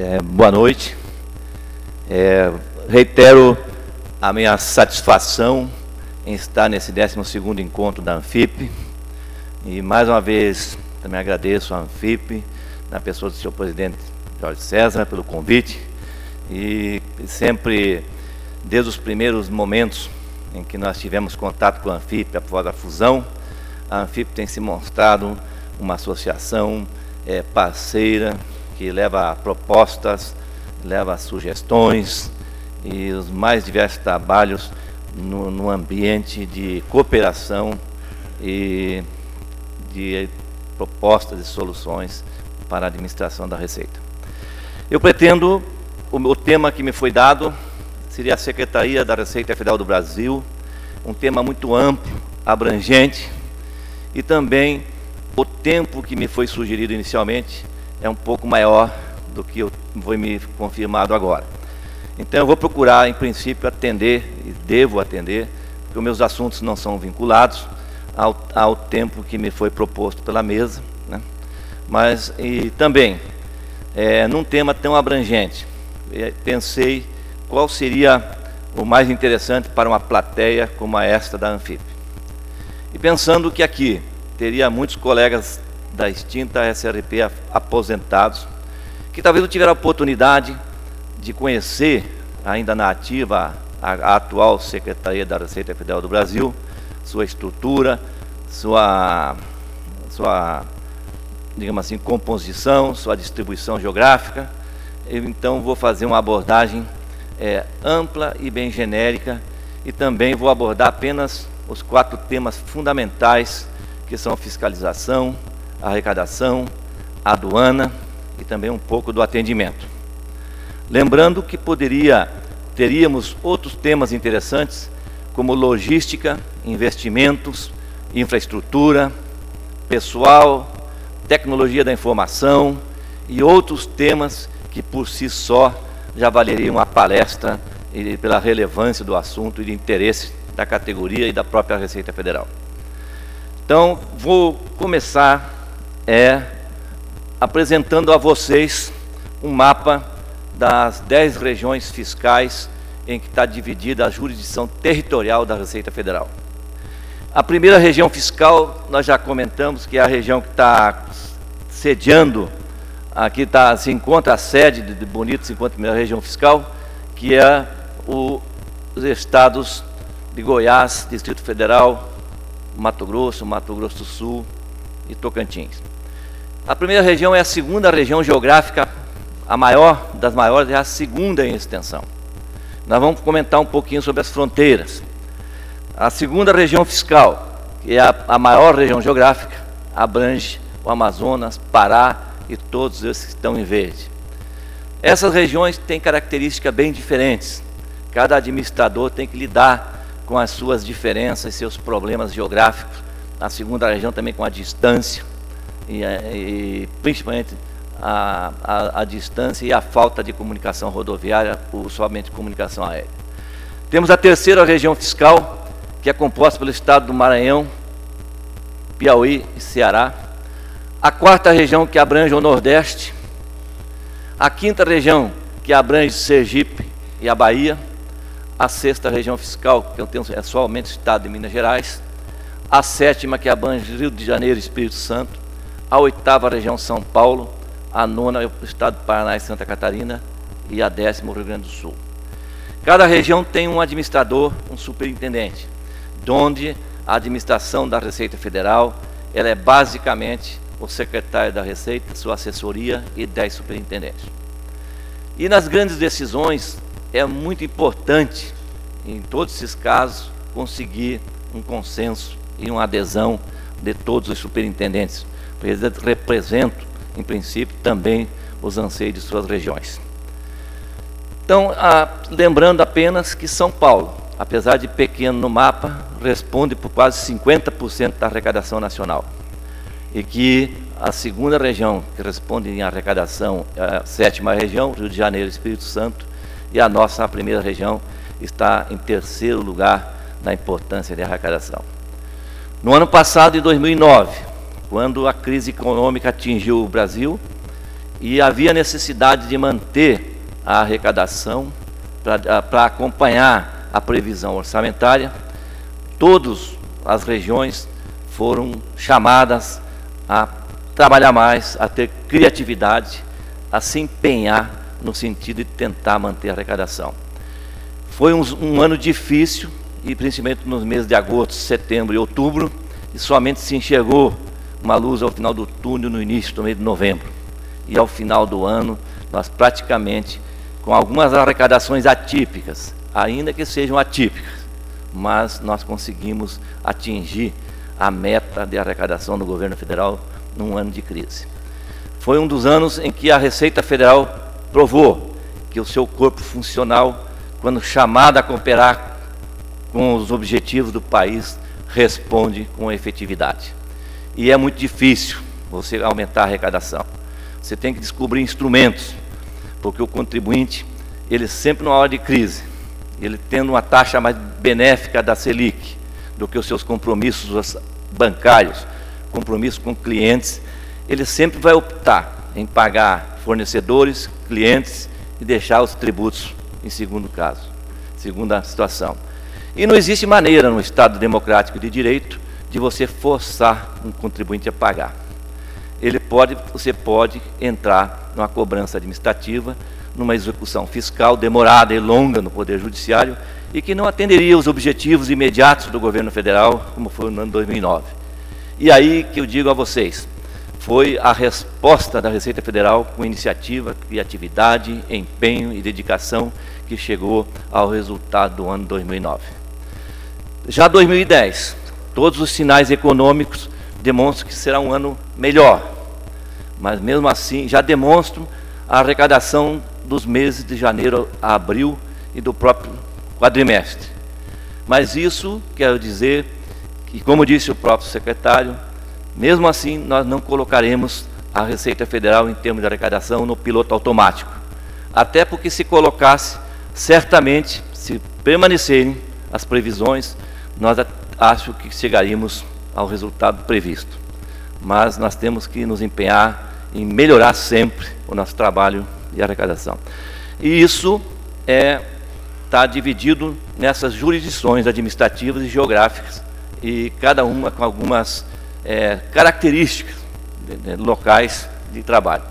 É, boa noite. É, reitero a minha satisfação em estar nesse 12º encontro da Anfip. E mais uma vez também agradeço à Anfip, na pessoa do seu presidente Jorge César, pelo convite. E sempre, desde os primeiros momentos em que nós tivemos contato com a Anfip após a fusão, a Anfip tem se mostrado uma associação é, parceira, que leva propostas, leva sugestões e os mais diversos trabalhos no, no ambiente de cooperação e de propostas e soluções para a administração da Receita. Eu pretendo, o, o tema que me foi dado seria a Secretaria da Receita Federal do Brasil, um tema muito amplo, abrangente, e também o tempo que me foi sugerido inicialmente é um pouco maior do que foi me confirmado agora. Então eu vou procurar, em princípio, atender, e devo atender, porque meus assuntos não são vinculados ao, ao tempo que me foi proposto pela mesa, né? mas e também, é, num tema tão abrangente, é, pensei qual seria o mais interessante para uma plateia como a esta da Anfip. E pensando que aqui teria muitos colegas da extinta SRP aposentados, que talvez não tiveram a oportunidade de conhecer, ainda na ativa, a, atual Secretaria da Receita Federal do Brasil, sua estrutura, sua, sua digamos assim, composição, sua distribuição geográfica. Eu, então, vou fazer uma abordagem é, ampla e bem genérica e também vou abordar apenas os quatro temas fundamentais que são fiscalização, arrecadação, aduana e também um pouco do atendimento. Lembrando que poderia teríamos outros temas interessantes como logística, investimentos, infraestrutura, pessoal, tecnologia da informação e outros temas que por si só já valeriam uma palestra pela relevância do assunto e de interesse da categoria e da própria Receita Federal. Então, vou começar é apresentando a vocês um mapa das dez regiões fiscais em que está dividida a jurisdição territorial da Receita Federal. A primeira região fiscal, nós já comentamos que é a região que está sediando, aqui tá, se encontra a sede de Bonito, se encontra a primeira região fiscal, que é o, os estados de Goiás, Distrito Federal, Mato Grosso, Mato Grosso do Sul e Tocantins. A primeira região é a segunda região geográfica, a maior das maiores, é a segunda em extensão. Nós vamos comentar um pouquinho sobre as fronteiras. A segunda região fiscal, que é a, a maior região geográfica, abrange o Amazonas, Pará e todos esses que estão em verde. Essas regiões têm características bem diferentes. Cada administrador tem que lidar com as suas diferenças, seus problemas geográficos. A segunda região também com a distância, e, e principalmente a, a, a, distância e a falta de comunicação rodoviária ou somente comunicação aérea. Temos a terceira região fiscal, que é composta pelo estado do Maranhão, Piauí e Ceará. A quarta região, que abrange o Nordeste. A quinta região, que abrange Sergipe e a Bahia. A sexta região fiscal, que eu tenho, é somente o estado de Minas Gerais. A sétima, que abrange Rio de Janeiro e Espírito Santo a oitava região São Paulo, a nona o estado do Paraná e Santa Catarina e a décima o Rio Grande do Sul. Cada região tem um administrador, um superintendente, onde a administração da Receita Federal ela é basicamente o secretário da Receita, sua assessoria e dez superintendentes. E nas grandes decisões é muito importante, em todos esses casos, conseguir um consenso e uma adesão de todos os superintendentes representam, em princípio, também os anseios de suas regiões. Então, lembrando apenas que São Paulo, apesar de pequeno no mapa, responde por quase 50% da arrecadação nacional. E que a segunda região que responde em arrecadação é a sétima região, Rio de Janeiro e Espírito Santo, e a nossa a primeira região está em terceiro lugar na importância de arrecadação. No ano passado, em 2009, quando a crise econômica atingiu o Brasil e havia necessidade de manter a arrecadação para acompanhar a previsão orçamentária. Todas as regiões foram chamadas a trabalhar mais, a ter criatividade, a se empenhar no sentido de tentar manter a arrecadação. Foi um, um ano difícil, e principalmente nos meses de agosto, setembro e outubro, e somente se enxergou uma luz ao final do túnel no início do mês de novembro. E ao final do ano, nós praticamente, com algumas arrecadações atípicas, ainda que sejam atípicas, mas nós conseguimos atingir a meta de arrecadação do governo federal num ano de crise. Foi um dos anos em que a Receita Federal provou que o seu corpo funcional, quando chamado a cooperar com os objetivos do país, responde com efetividade. E é muito difícil você aumentar a arrecadação. Você tem que descobrir instrumentos, porque o contribuinte, ele sempre numa hora de crise, ele tendo uma taxa mais benéfica da Selic do que os seus compromissos bancários, compromissos com clientes, ele sempre vai optar em pagar fornecedores, clientes e deixar os tributos em segundo caso, segunda situação. E não existe maneira no Estado democrático de direito de você forçar um contribuinte a pagar. Ele pode, você pode entrar numa cobrança administrativa, numa execução fiscal demorada e longa no Poder Judiciário e que não atenderia os objetivos imediatos do governo federal, como foi no ano 2009. E aí que eu digo a vocês, foi a resposta da Receita Federal com iniciativa, criatividade, empenho e dedicação que chegou ao resultado do ano 2009. Já 2010, todos os sinais econômicos demonstram que será um ano melhor, mas mesmo assim já demonstram a arrecadação dos meses de janeiro a abril e do próprio quadrimestre. Mas isso quer dizer que, como disse o próprio secretário, mesmo assim, nós não colocaremos a Receita Federal em termos de arrecadação no piloto automático. Até porque se colocasse, certamente, se permanecerem as previsões, nós acho que chegaríamos ao resultado previsto. Mas nós temos que nos empenhar em melhorar sempre o nosso trabalho de arrecadação. E isso é está dividido nessas jurisdições administrativas e geográficas, e cada uma com algumas é, características de, de, locais de trabalho.